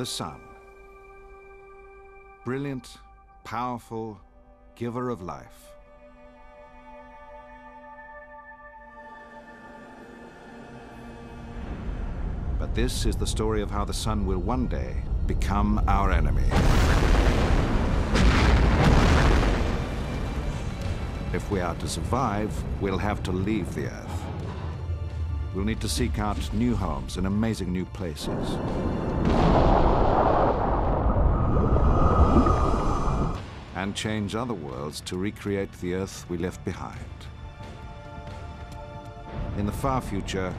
The sun. Brilliant, powerful, giver of life. But this is the story of how the sun will one day become our enemy. If we are to survive, we'll have to leave the Earth. We'll need to seek out new homes in amazing new places. And change other worlds to recreate the Earth we left behind. In the far future,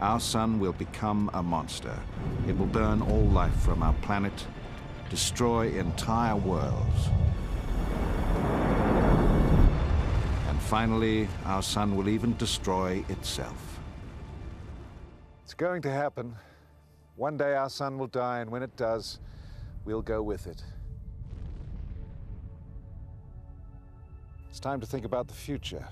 our sun will become a monster. It will burn all life from our planet, destroy entire worlds. And finally, our sun will even destroy itself. It's going to happen. One day our sun will die, and when it does, we'll go with it. It's time to think about the future.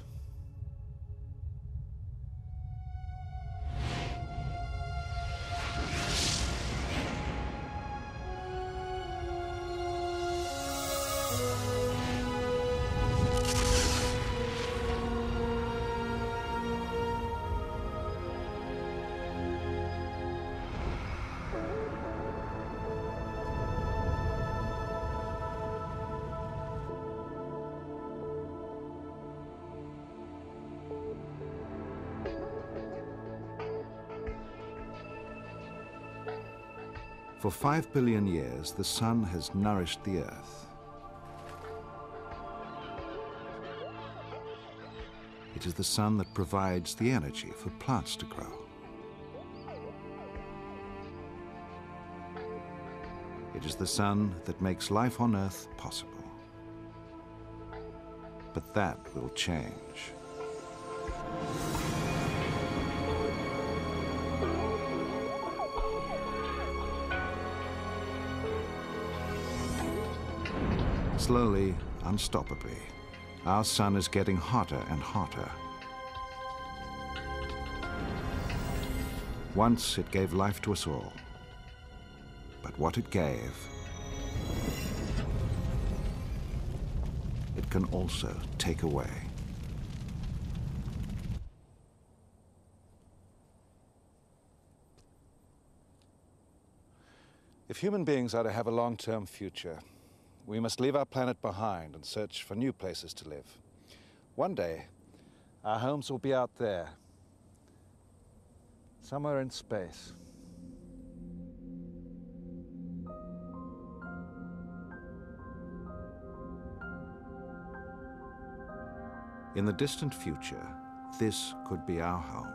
For five billion years, the sun has nourished the Earth. It is the sun that provides the energy for plants to grow. It is the sun that makes life on Earth possible. But that will change. Slowly, unstoppably, our sun is getting hotter and hotter. Once it gave life to us all. But what it gave, it can also take away. If human beings are to have a long-term future, we must leave our planet behind and search for new places to live. One day, our homes will be out there, somewhere in space. In the distant future, this could be our home.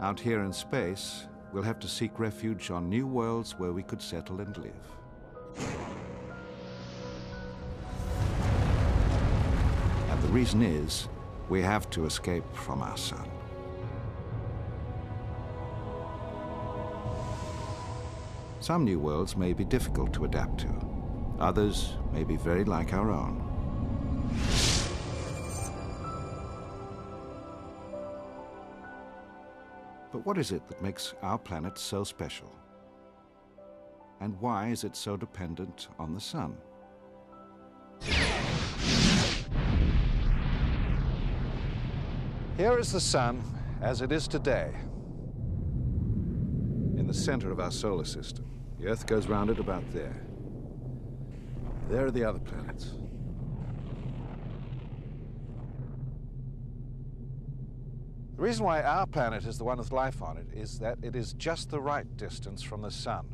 Out here in space, we'll have to seek refuge on new worlds where we could settle and live. Reason is, we have to escape from our sun. Some new worlds may be difficult to adapt to. Others may be very like our own. But what is it that makes our planet so special? And why is it so dependent on the sun? Here is the sun as it is today. In the center of our solar system. The Earth goes round it about there. There are the other planets. The reason why our planet is the one with life on it is that it is just the right distance from the sun.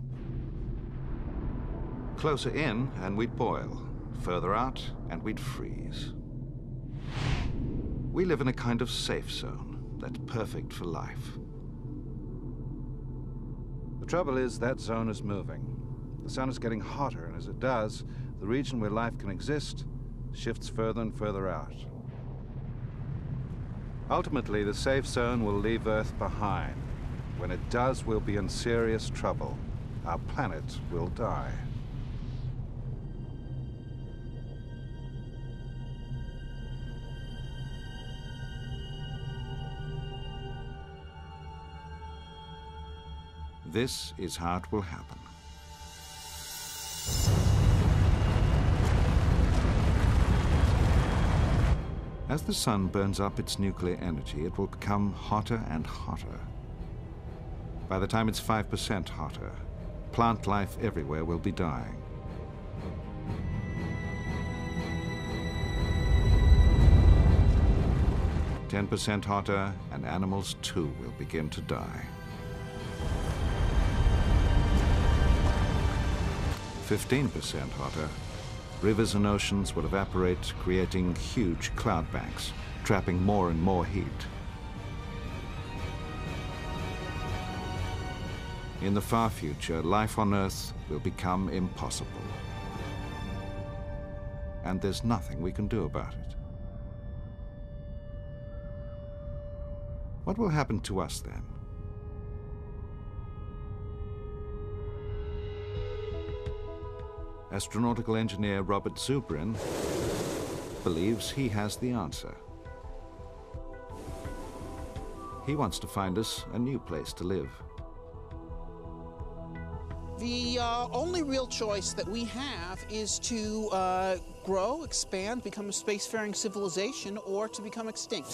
Closer in, and we'd boil. Further out, and we'd freeze. We live in a kind of safe zone that's perfect for life. The trouble is that zone is moving. The sun is getting hotter, and as it does, the region where life can exist shifts further and further out. Ultimately, the safe zone will leave Earth behind. When it does, we'll be in serious trouble. Our planet will die. This is how it will happen. As the sun burns up its nuclear energy, it will become hotter and hotter. By the time it's 5% hotter, plant life everywhere will be dying. Ten percent hotter, and animals too will begin to die. Fifteen percent hotter, rivers and oceans will evaporate, creating huge cloud banks, trapping more and more heat. In the far future, life on Earth will become impossible. And there's nothing we can do about it. What will happen to us then? Astronautical engineer Robert Zubrin believes he has the answer. He wants to find us a new place to live. The uh, only real choice that we have is to uh, grow, expand, become a spacefaring civilization, or to become extinct.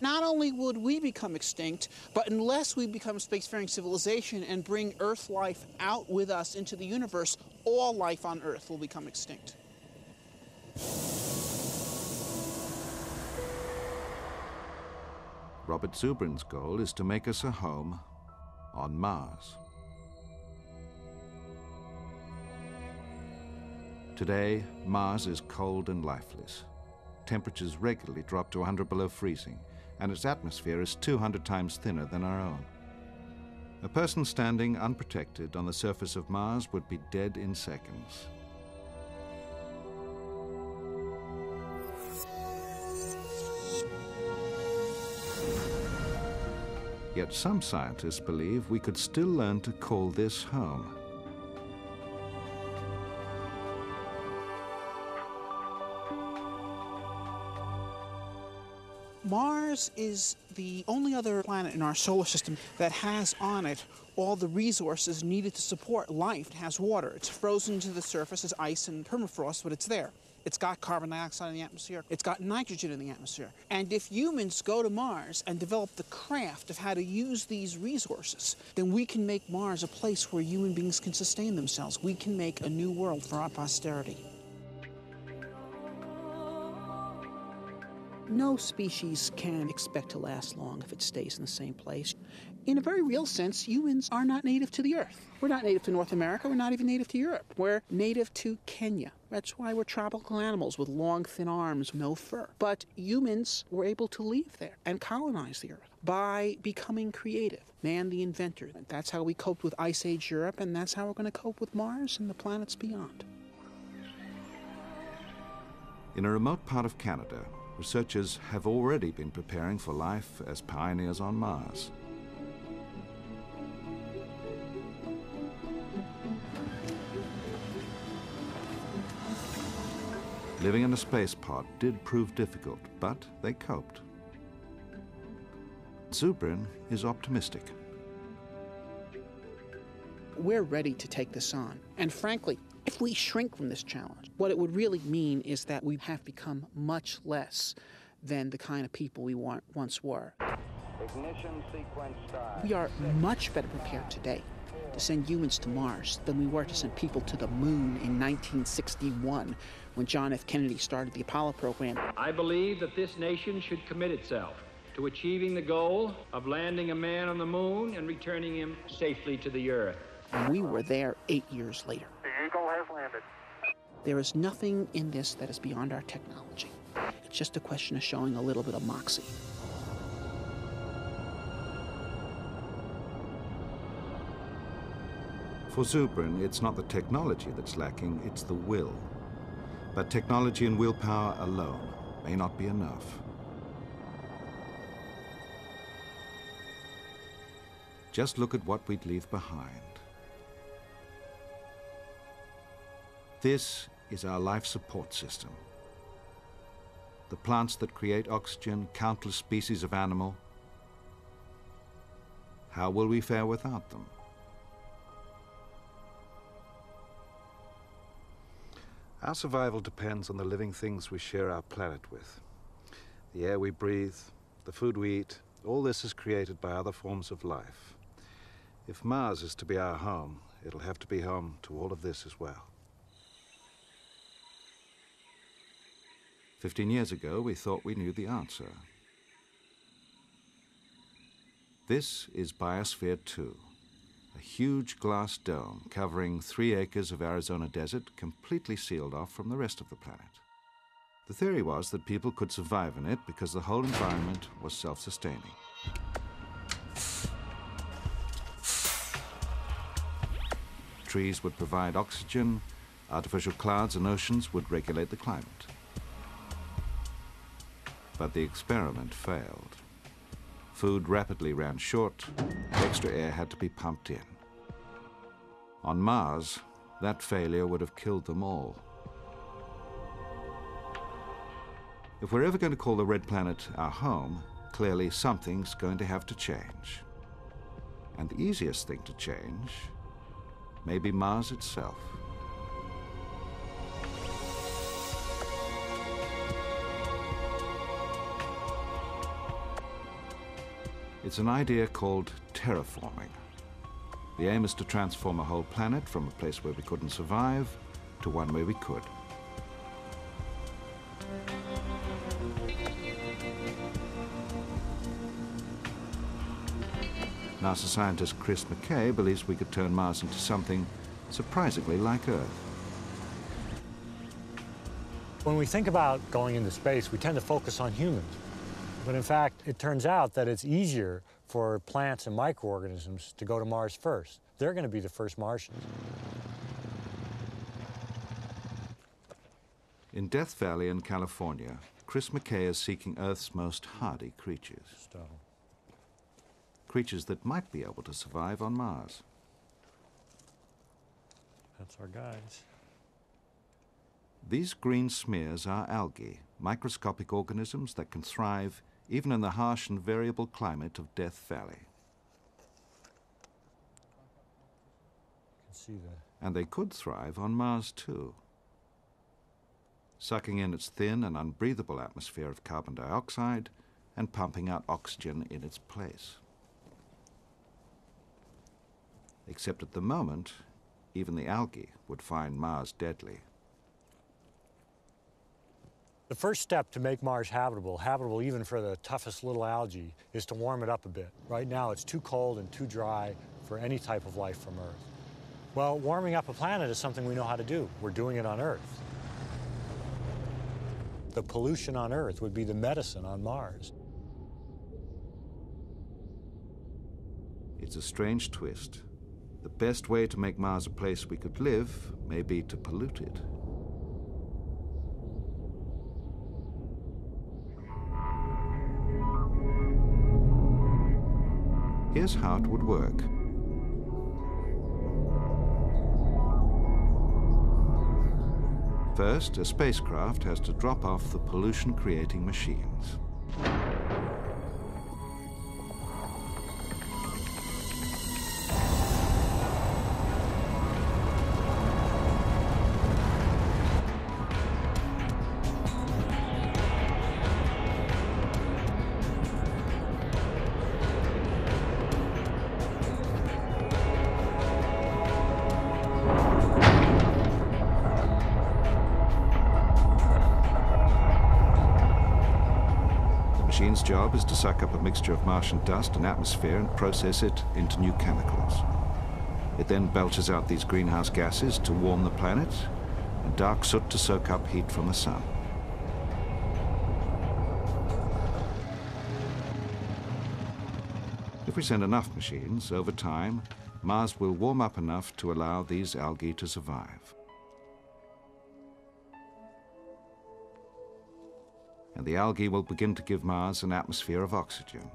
Not only would we become extinct, but unless we become a spacefaring civilization and bring Earth life out with us into the universe, all life on Earth will become extinct. Robert Zubrin's goal is to make us a home on Mars. Today, Mars is cold and lifeless. Temperatures regularly drop to 100 below freezing, and its atmosphere is 200 times thinner than our own. A person standing unprotected on the surface of Mars would be dead in seconds. Yet some scientists believe we could still learn to call this home. Mars is the only other planet in our solar system that has on it all the resources needed to support life. It has water. It's frozen to the surface as ice and permafrost, but it's there. It's got carbon dioxide in the atmosphere. It's got nitrogen in the atmosphere. And if humans go to Mars and develop the craft of how to use these resources, then we can make Mars a place where human beings can sustain themselves. We can make a new world for our posterity. No species can expect to last long if it stays in the same place. In a very real sense, humans are not native to the Earth. We're not native to North America. We're not even native to Europe. We're native to Kenya. That's why we're tropical animals with long, thin arms, no fur. But humans were able to leave there and colonize the Earth by becoming creative. Man the inventor. That's how we coped with Ice Age Europe, and that's how we're going to cope with Mars and the planets beyond. In a remote part of Canada, researchers have already been preparing for life as pioneers on Mars. Living in a space pod did prove difficult, but they coped. Zubrin is optimistic. We're ready to take this on. And frankly, if we shrink from this challenge, what it would really mean is that we have become much less than the kind of people we once were. We are much better prepared today to send humans to Mars than we were to send people to the moon in 1961 when John F. Kennedy started the Apollo program. I believe that this nation should commit itself to achieving the goal of landing a man on the moon and returning him safely to the Earth. And we were there eight years later. There is nothing in this that is beyond our technology. It's just a question of showing a little bit of moxie. For Zubrin, it's not the technology that's lacking, it's the will. But technology and willpower alone may not be enough. Just look at what we'd leave behind. This is our life support system. The plants that create oxygen, countless species of animal, How will we fare without them? Our survival depends on the living things we share our planet with. The air we breathe, the food we eat, all this is created by other forms of life. If Mars is to be our home, it'll have to be home to all of this as well. Fifteen years ago, we thought we knew the answer. This is Biosphere 2, a huge glass dome covering three acres of Arizona desert completely sealed off from the rest of the planet. The theory was that people could survive in it because the whole environment was self-sustaining. Trees would provide oxygen, artificial clouds and oceans would regulate the climate. But the experiment failed. Food rapidly ran short, extra air had to be pumped in. On Mars, that failure would have killed them all. If we're ever going to call the Red Planet our home, clearly something's going to have to change. And the easiest thing to change may be Mars itself. It's an idea called terraforming. The aim is to transform a whole planet from a place where we couldn't survive to one where we could. NASA scientist Chris McKay believes we could turn Mars into something surprisingly like Earth. When we think about going into space, we tend to focus on humans. But in fact, it turns out that it's easier for plants and microorganisms to go to Mars first. They're going to be the first Martians. In Death Valley in California, Chris McKay is seeking Earth's most hardy creatures. So, Creatures that might be able to survive on Mars. that's our guys. These green smears are algae, microscopic organisms that can thrive even in the harsh and variable climate of Death Valley. You can see the And they could thrive on Mars too. Sucking in its thin and unbreathable atmosphere of carbon dioxide and pumping out oxygen in its place. Except at the moment, even the algae would find Mars deadly. The first step to make Mars habitable, habitable even for the toughest little algae, is to warm it up a bit. Right now it's too cold and too dry for any type of life from Earth. Well, warming up a planet is something we know how to do. We're doing it on Earth. The pollution on Earth would be the medicine on Mars. It's a strange twist. The best way to make Mars a place we could live may be to pollute it. Here's how it would work. First, a spacecraft has to drop off the pollution-creating machines. Job is to suck up a mixture of Martian dust and atmosphere and process it into new chemicals. It then belches out these greenhouse gases to warm the planet and dark soot to soak up heat from the sun. If we send enough machines, over time, Mars will warm up enough to allow these algae to survive. and the algae will begin to give Mars an atmosphere of oxygen.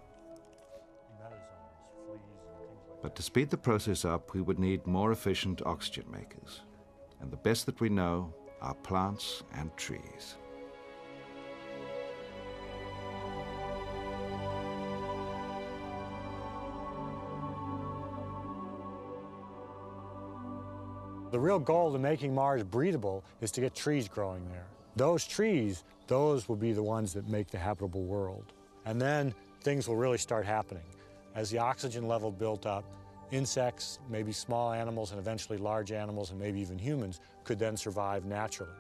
But to speed the process up, we would need more efficient oxygen makers. And the best that we know are plants and trees. The real goal to making Mars breathable is to get trees growing there. Those trees, those will be the ones that make the habitable world. And then things will really start happening. As the oxygen level built up, insects, maybe small animals, and eventually large animals, and maybe even humans, could then survive naturally.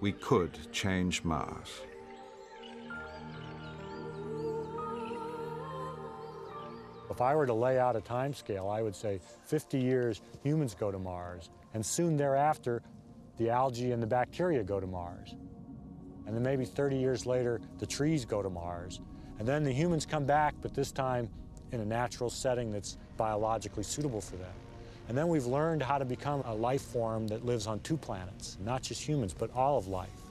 We could change Mars. If I were to lay out a time scale, I would say 50 years humans go to Mars, and soon thereafter, the algae and the bacteria go to Mars. And then maybe 30 years later, the trees go to Mars. And then the humans come back, but this time in a natural setting that's biologically suitable for them. And then we've learned how to become a life form that lives on two planets, not just humans, but all of life.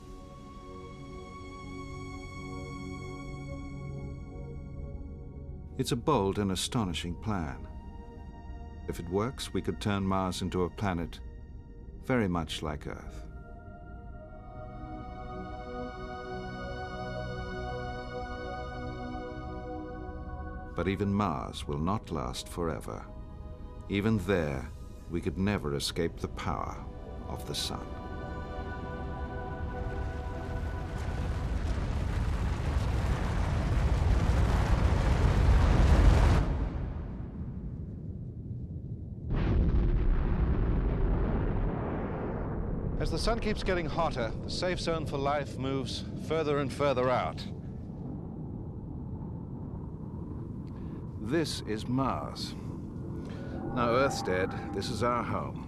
It's a bold and astonishing plan. If it works, we could turn Mars into a planet very much like Earth. But even Mars will not last forever. Even there, we could never escape the power of the sun. Sun keeps getting hotter, the safe zone for life moves further and further out. This is Mars. Now Earth's dead. This is our home.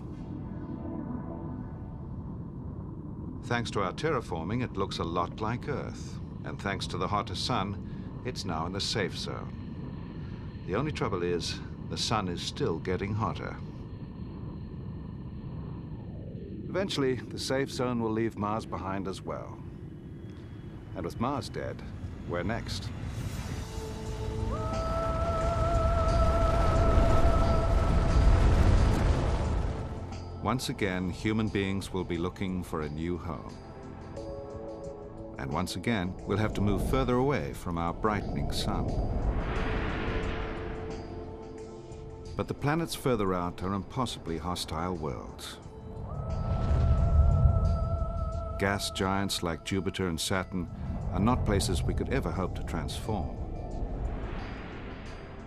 Thanks to our terraforming, it looks a lot like Earth. And thanks to the hotter sun, it's now in the safe zone. The only trouble is, the sun is still getting hotter. Eventually, the safe zone will leave Mars behind as well. And with Mars dead, we're next. Once again, human beings will be looking for a new home. And once again, we'll have to move further away from our brightening sun. But the planets further out are impossibly hostile worlds. Gas giants like Jupiter and Saturn are not places we could ever hope to transform.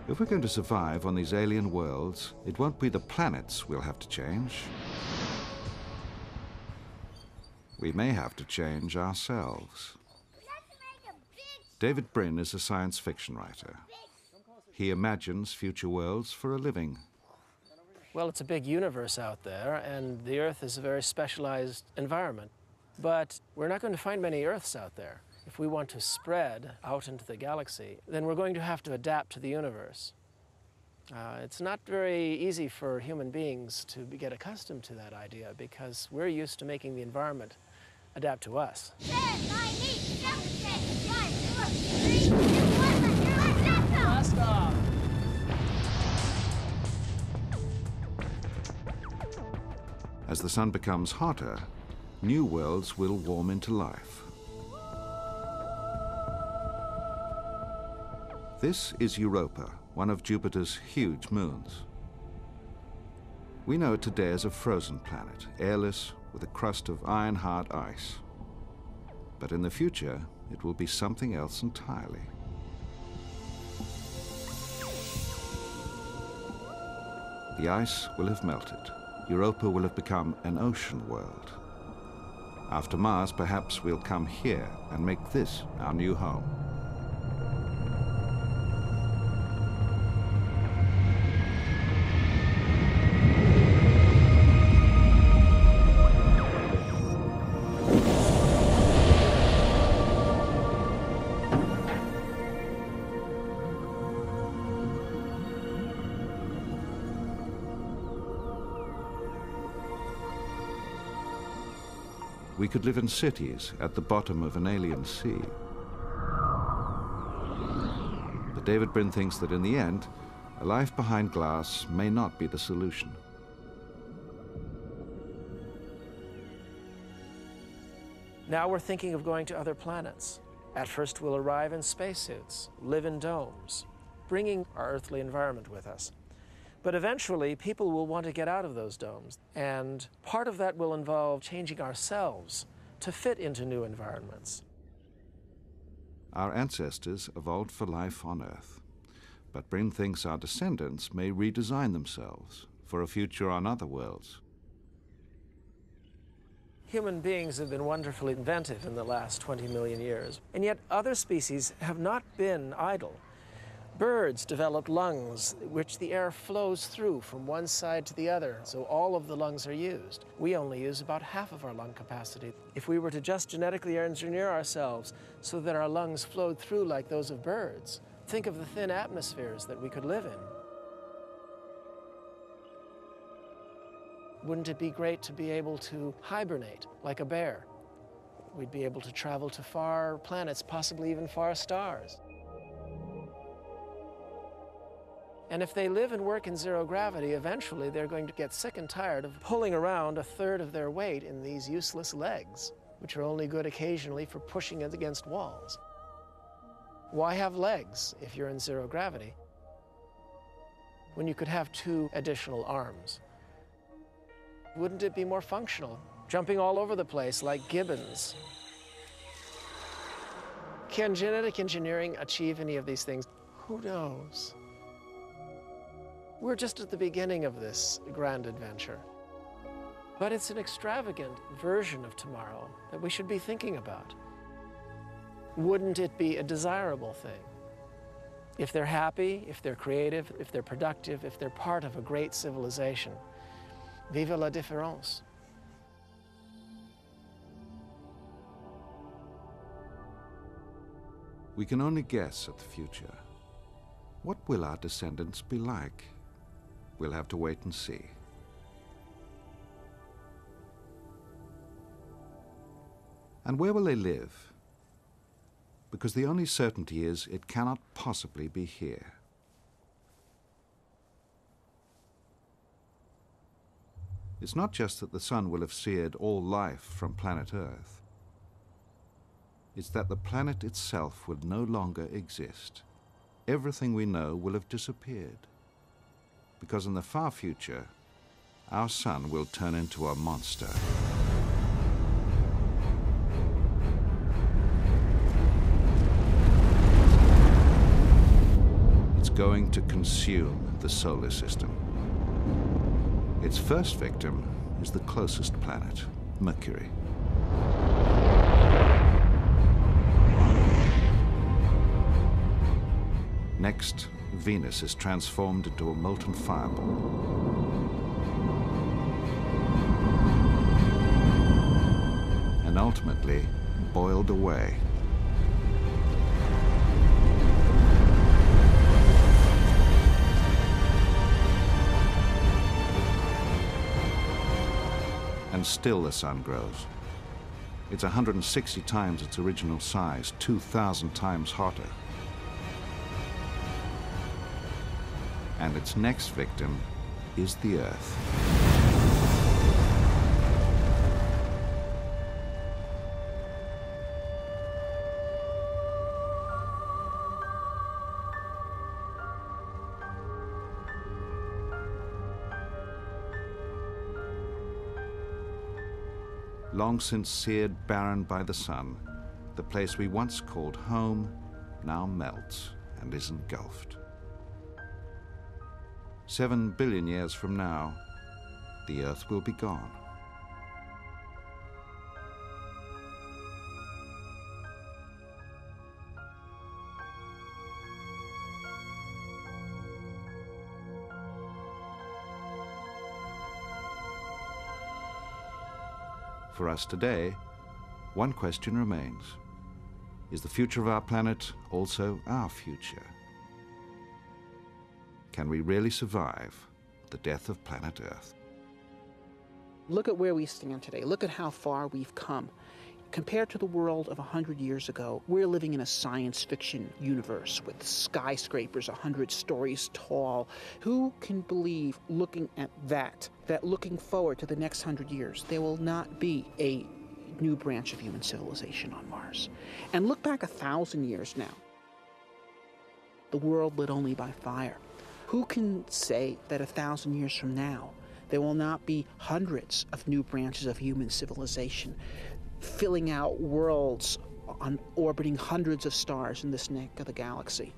If we're going to survive on these alien worlds, it won't be the planets we'll have to change. We may have to change ourselves. David Brin is a science fiction writer. He imagines future worlds for a living. Well, it's a big universe out there, and the Earth is a very specialized environment. But we're not going to find many Earths out there. If we want to spread out into the galaxy, then we're going to have to adapt to the universe. Uh, it's not very easy for human beings to get accustomed to that idea because we're used to making the environment adapt to us. 10, 9, 8, 7, 6, 5, 4, 3, 2, 1, Blast off! As the sun becomes hotter, new worlds will warm into life. This is Europa, one of Jupiter's huge moons. We know it today as a frozen planet, airless, with a crust of iron-hard ice. But in the future, it will be something else entirely. The ice will have melted. Europa will have become an ocean world. After Mars, perhaps we'll come here and make this our new home. Could live in cities at the bottom of an alien sea. But David Brin thinks that in the end, a life behind glass may not be the solution. Now we're thinking of going to other planets. At first, we'll arrive in spacesuits, live in domes, bringing our earthly environment with us. But eventually, people will want to get out of those domes, and part of that will involve changing ourselves to fit into new environments. Our ancestors evolved for life on Earth, but Brin thinks our descendants may redesign themselves for a future on other worlds. Human beings have been wonderfully inventive in the last 20 million years, and yet other species have not been idle. Birds developed lungs which the air flows through from one side to the other, so all of the lungs are used. We only use about half of our lung capacity. If we were to just genetically engineer ourselves so that our lungs flowed through like those of birds, think of the thin atmospheres that we could live in. Wouldn't it be great to be able to hibernate like a bear? We'd be able to travel to far planets, possibly even far stars. And if they live and work in zero gravity, eventually they're going to get sick and tired of pulling around a third of their weight in these useless legs, which are only good occasionally for pushing against walls. Why have legs if you're in zero gravity when you could have two additional arms? Wouldn't it be more functional, jumping all over the place like gibbons? Can genetic engineering achieve any of these things? Who knows? We're just at the beginning of this grand adventure. But it's an extravagant version of tomorrow that we should be thinking about. Wouldn't it be a desirable thing? If they're happy, if they're creative, if they're productive, if they're part of a great civilization, vive la différence. We can only guess at the future. What will our descendants be like? We'll have to wait and see. And where will they live? Because the only certainty is it cannot possibly be here. It's not just that the sun will have seared all life from planet Earth. It's that the planet itself will no longer exist. Everything we know will have disappeared. Because in the far future, our sun will turn into a monster. It's going to consume the solar system. Its first victim is the closest planet, Mercury. Next, Venus is transformed into a molten fireball. And ultimately, boiled away. And still the sun grows. It's 160 times its original size, 2,000 times hotter. And its next victim is the Earth. Long since seared barren by the sun, the place we once called home now melts and is engulfed. Seven billion years from now, the Earth will be gone. For us today, one question remains. Is the future of our planet also our future? Can we really survive the death of planet Earth? Look at where we stand today. Look at how far we've come. Compared to the world of 100 years ago, we're living in a science fiction universe with skyscrapers 100 stories tall. Who can believe, looking at that, that looking forward to the next 100 years, there will not be a new branch of human civilization on Mars. And look back a thousand years now. The world lit only by fire. Who can say that a thousand years from now there will not be hundreds of new branches of human civilization filling out worlds on orbiting hundreds of stars in this neck of the galaxy?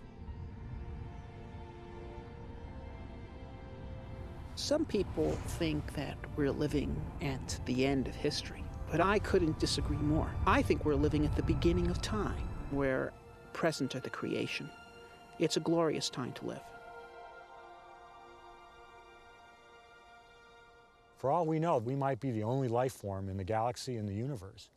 Some people think that we're living at the end of history, but I couldn't disagree more. I think we're living at the beginning of time, where present at the creation. It's a glorious time to live. For all we know, we might be the only life form in the galaxy and the universe.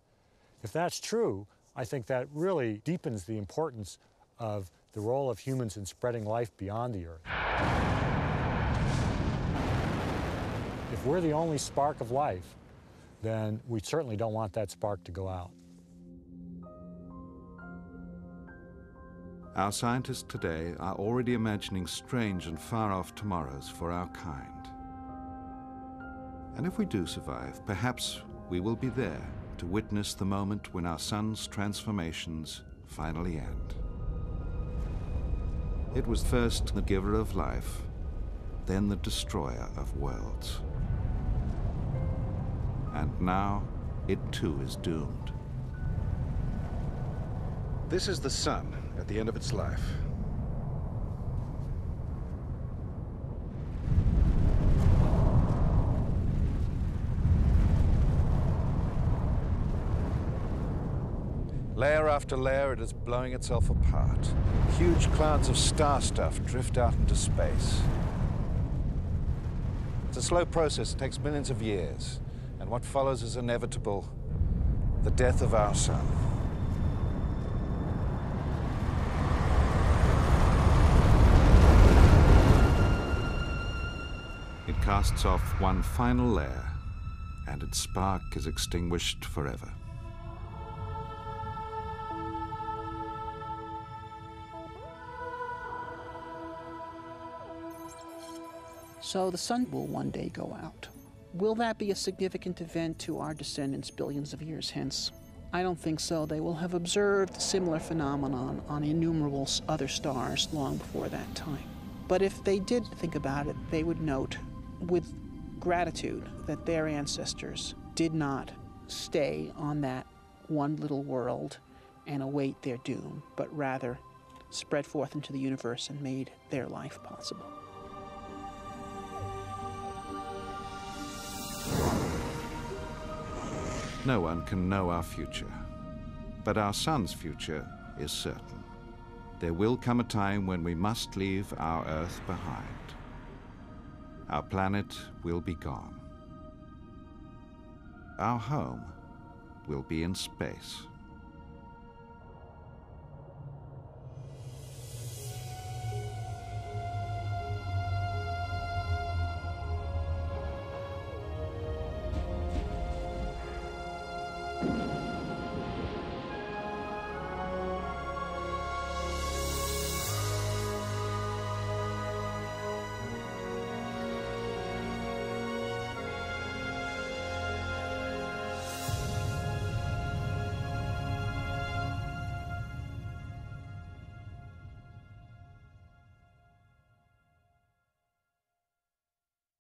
If that's true, I think that really deepens the importance of the role of humans in spreading life beyond the Earth. If we're the only spark of life, then we certainly don't want that spark to go out. Our scientists today are already imagining strange and far-off tomorrows for our kind. And if we do survive, perhaps we will be there to witness the moment when our sun's transformations finally end. It was first the giver of life, then the destroyer of worlds. And now, it too is doomed. This is the sun at the end of its life. Layer after layer, it is blowing itself apart. Huge clouds of star stuff drift out into space. It's a slow process, it takes millions of years. And what follows is inevitable the death of our sun. It casts off one final layer, and its spark is extinguished forever. So the sun will one day go out. Will that be a significant event to our descendants billions of years hence? I don't think so. They will have observed similar phenomenon on innumerable other stars long before that time. But if they did think about it, they would note with gratitude that their ancestors did not stay on that one little world and await their doom, but rather spread forth into the universe and made their life possible. No one can know our future, but our sun's future is certain. There will come a time when we must leave our Earth behind. Our planet will be gone. Our home will be in space.